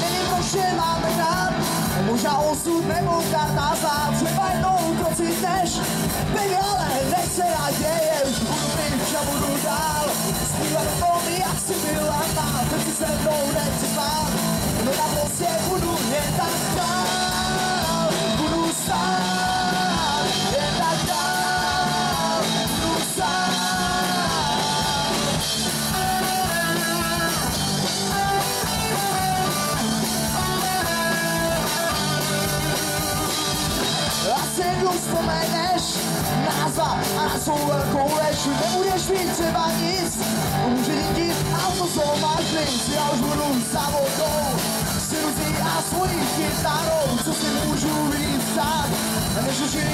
Nevím, proč je máme rád, možná osud nebo karta zlá, třeba jednou procitneš, baby, ale nech se naděje, už budu pryč a budu dál, zpívat to jak jsi byla má, teď si se mnou ne Už vzpomeneš názva a svou velkou lež Nebudeš mít třeba nic, dítit auto, co máš nic Já už budu za vodou, s iluzí a svojí kytarou Co dát, než užívat život jen tak dál